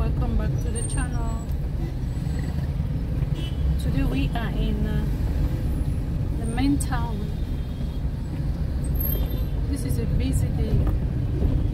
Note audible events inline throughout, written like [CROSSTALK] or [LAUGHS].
welcome back to the channel. Today we are in uh, the main town. This is a busy day.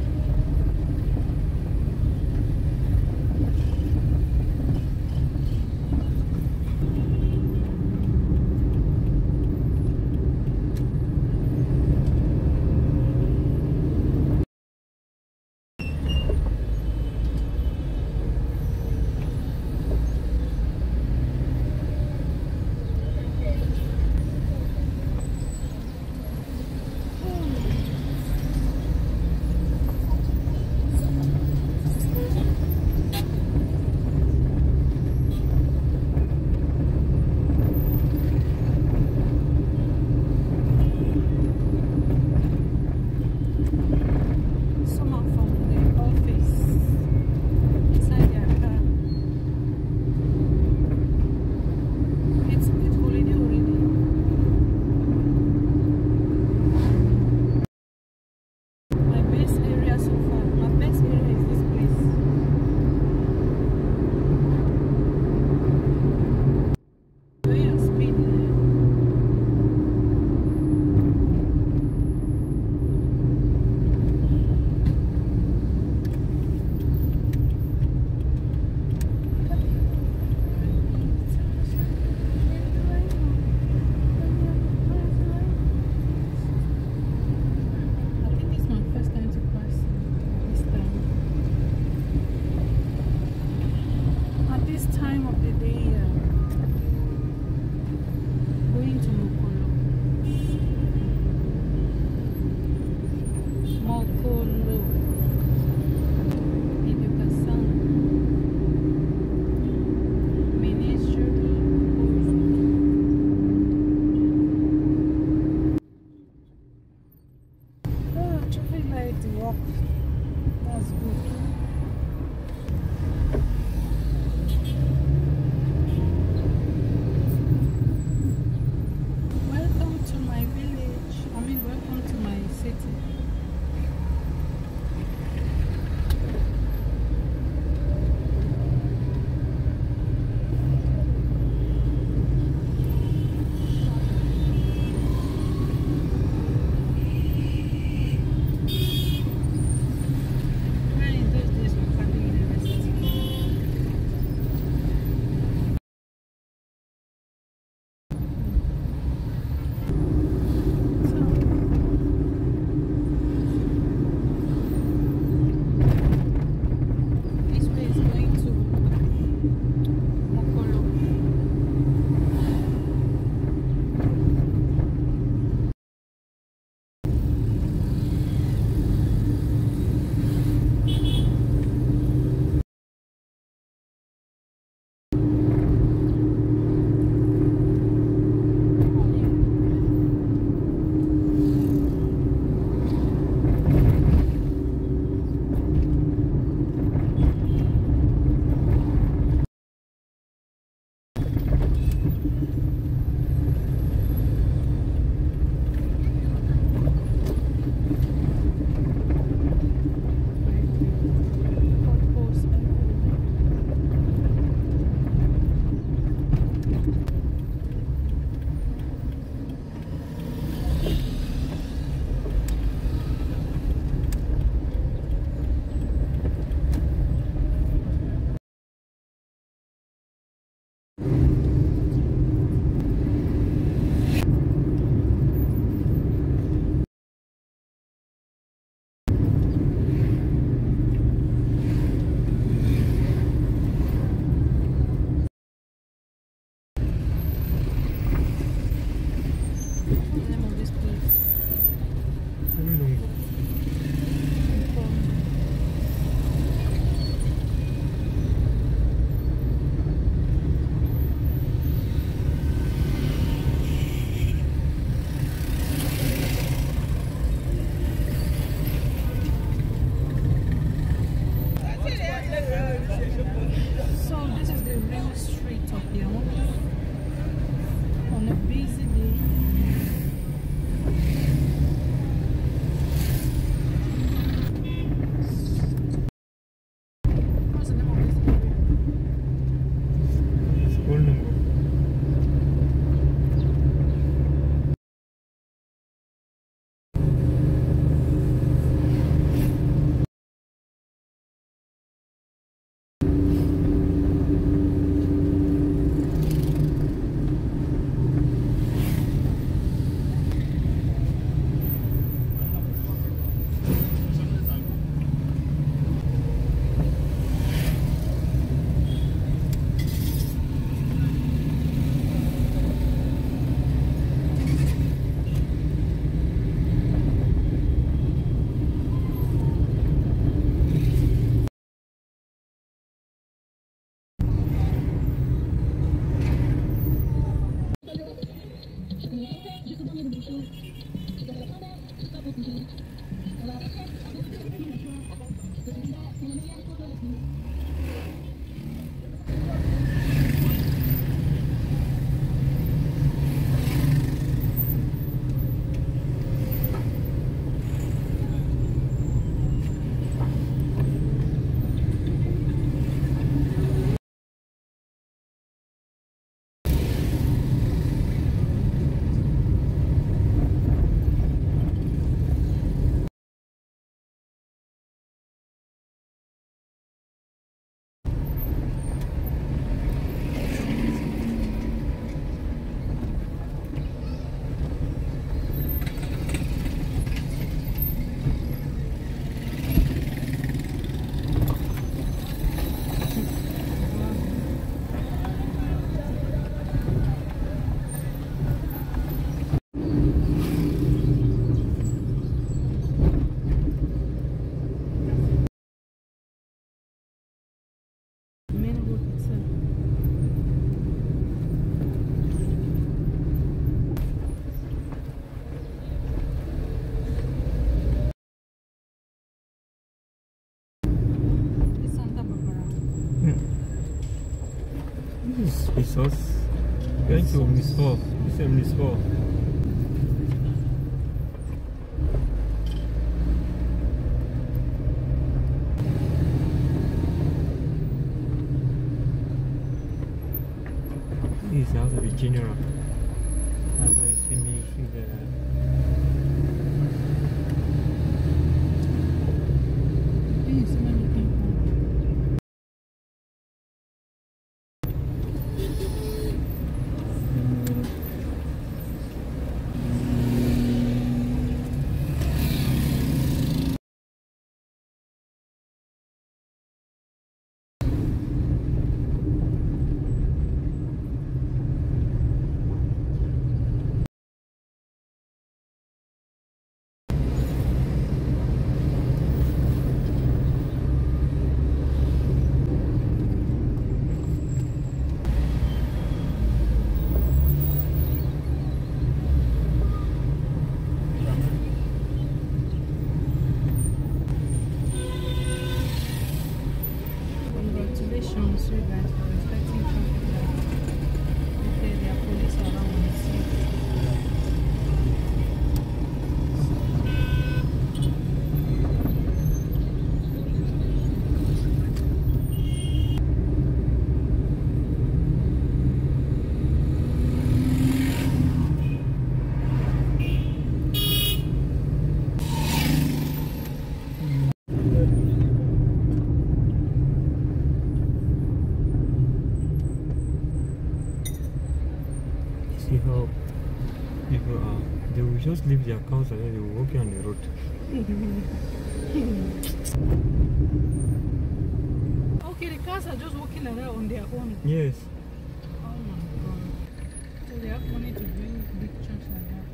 Thank you. Resource. Going to Miss Hall. This is Miss Hall. This house of the general. That's why you see me see the This is when you came home. Congratulations, you guys, for respecting traffic lights. Okay, there are police around on the scene. See how people are. They will just leave their cars and then they will walk on the road. [LAUGHS] Okay, the cars are just walking around on their own. Yes. Oh my god. So they have money to build big church like that.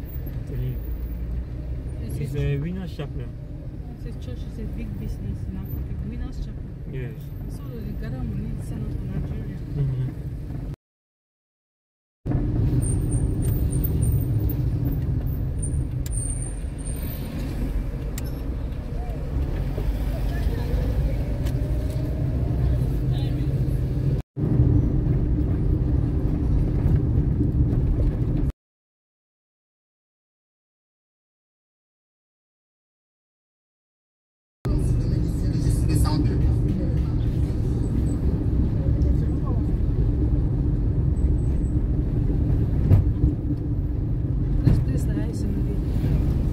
It's, It's a, a winner chapel. it's a church, it's a big business in Africa. Winners Chapel. Yes. So they gather money, send out to Nigeria. Mm-hmm. is the house.